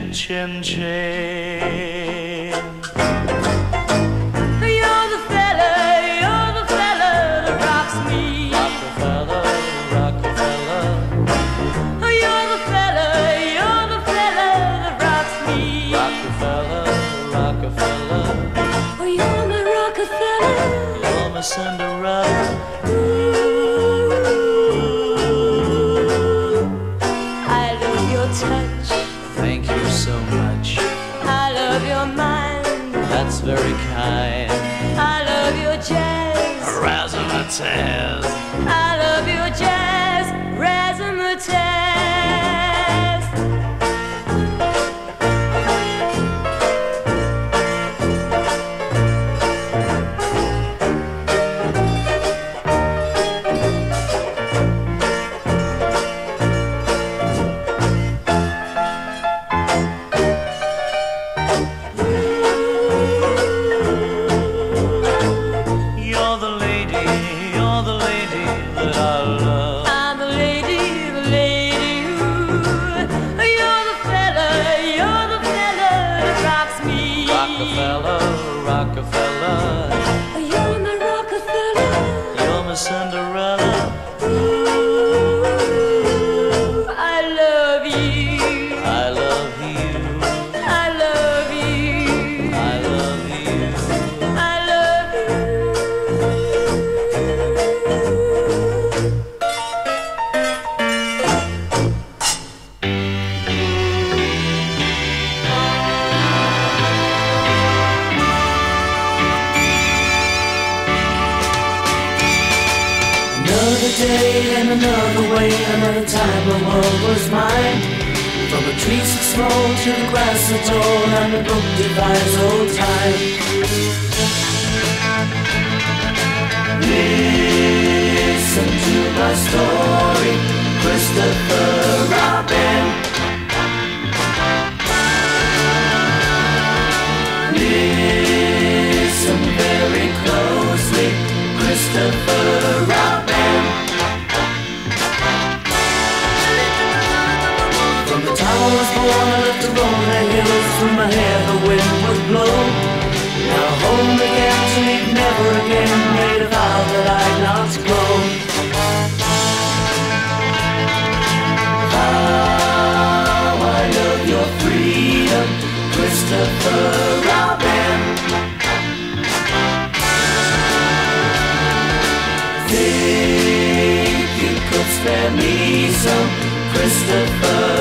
chin, chin, chin. You're the fella, you're the fella that rocks me. Rockefeller, Rockefeller. You're the fella, you're the fella that rocks me. Rockefeller, Rockefeller. Oh, you're my Rockefeller. You're my Cinderella. says. Rockefeller. day and another way, another time the world was mine. From the trees that small to the grass that's tall and the book divides old time. Listen to my story, Christopher Robin. Christopher.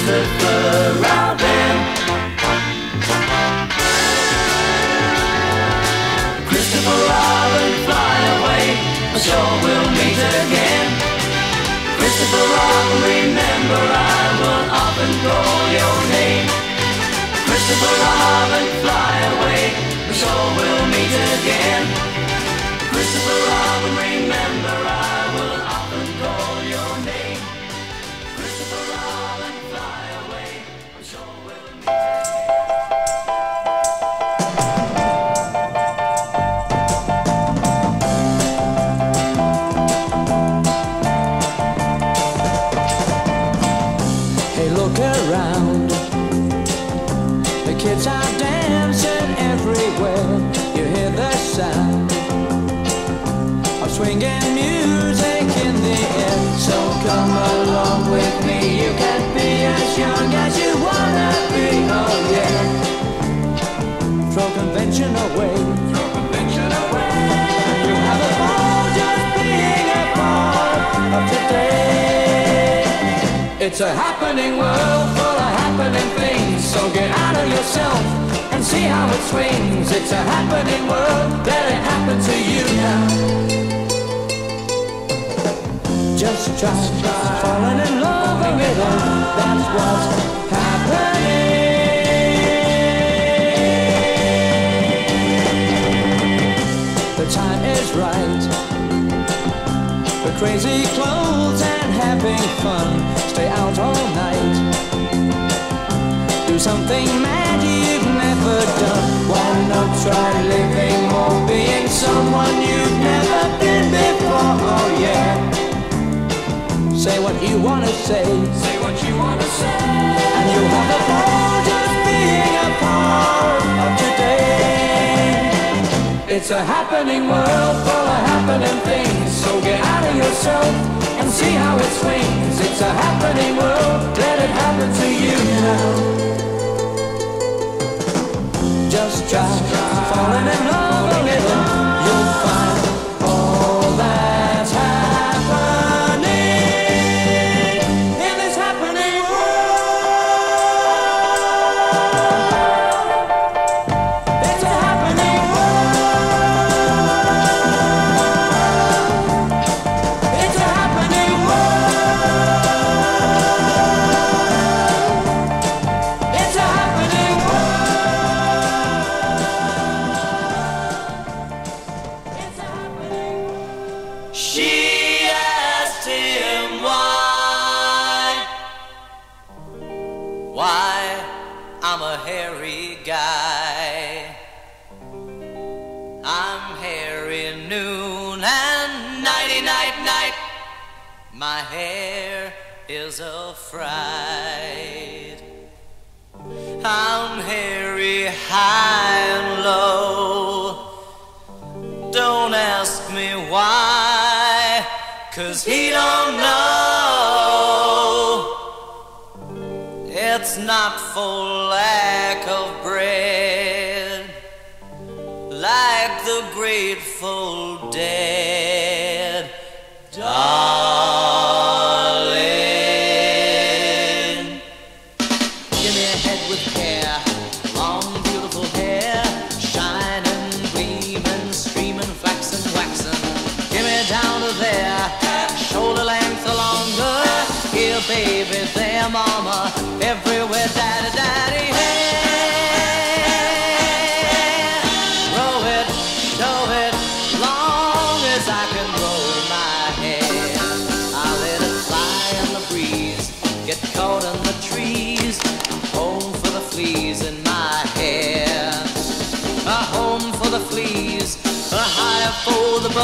Christopher Robin. Christopher Robin, fly away, I'm sure we'll meet again. Christopher Robin, remember I will often call your name. Christopher Robin, fly away, I'm sure we'll meet again. Christopher Robin, remember I It's a happening world full of happening things. So get out of yourself and see how it swings. It's a happening world, let it happen to you now. Just try, try falling in love a little. That's what's happening. The time is right The crazy clothes having fun. Stay out all night. Do something mad you've never done. Why not try living or being someone you've never been before? Oh yeah. Say what you wanna say. Say what you wanna say. And you'll have the fun It's a happening world full of happening things. So get out of yourself and see how it swings. It's a happening world, let it happen to you now. Just try falling in love My hair is a fright. I'm hairy high and low. Don't ask me why, cause he don't know. It's not for lack of bread, like the grateful dead,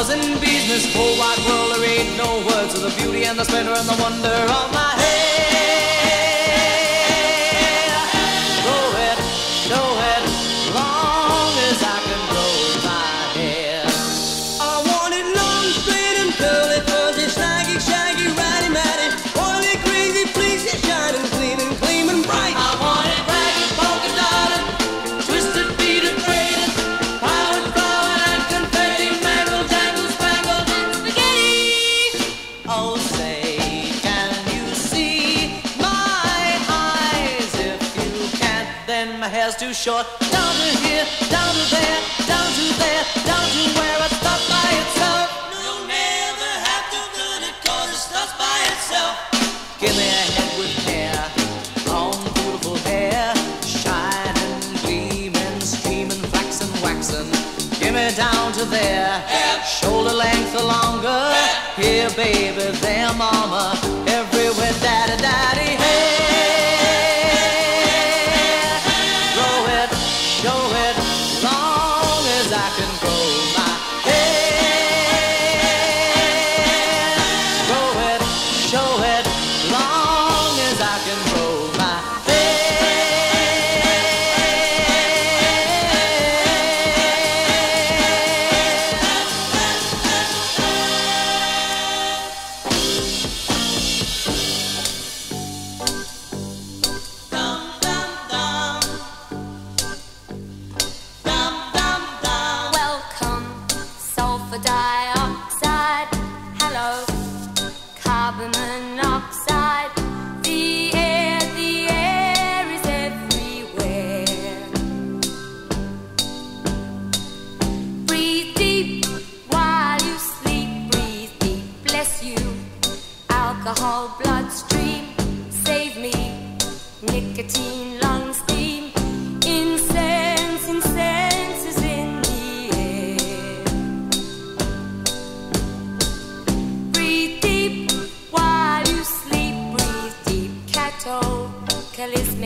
bees. In this whole wide world, there ain't no words of the beauty and the splendor and the wonder of my hair. Down to there, down to there, down to where I thought by itself. No never have to do it, it stops by itself. Give me a head with hair, long beautiful hair, shine and beam and streamin', waxin', waxin'. Give me down to there, shoulder length or longer. Here, baby, there, mama,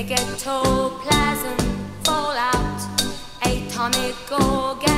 ectoplasm, fallout, atomic orgasm,